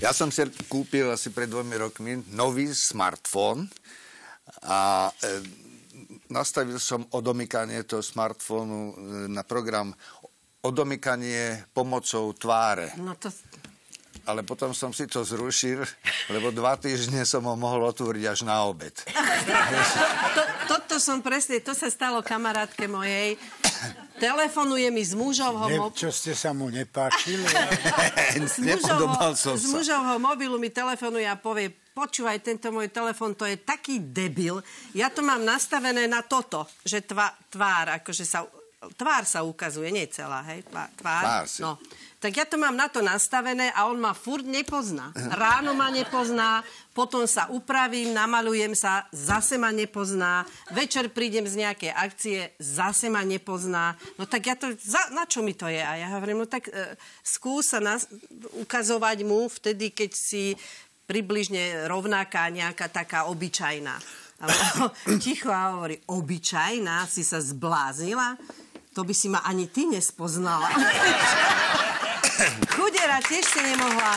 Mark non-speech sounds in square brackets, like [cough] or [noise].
Ja som si kúpil asi pred dvomi rokmi nový smartfón a e, nastavil som odomykanie toho smartfónu e, na program odomykanie pomocou tváre. No to, Ale potom som si to zrušil, lebo dva týždne som ho mohol otvoriť až na obed. [laughs] to, toto som presne, to sa stalo kamarátke mojej. Telefonuje mi z mužovho... Ne, mo- čo ste sa mu nepáčili? [laughs] [laughs] z mužovho, som z mužovho mobilu mi telefonuje a povie, počúvaj, tento môj telefon, to je taký debil. Ja to mám nastavené na toto, že tva, tvár, akože sa, tvár sa ukazuje, nie celá, hej, tvár. tvár. Tvár si. No. Tak ja to mám na to nastavené a on ma furt nepozná. Ráno ma nepozná, potom sa upravím, namalujem sa, zase ma nepozná, večer prídem z nejakej akcie, zase ma nepozná. No tak ja to, za, na čo mi to je? A ja hovorím, no tak e, skús sa nas, ukazovať mu vtedy, keď si približne rovnaká nejaká taká obyčajná. A [coughs] ticho a hovorí, obyčajná, si sa zbláznila? To by si ma ani ty nespoznala. [laughs] отвлечься не могла.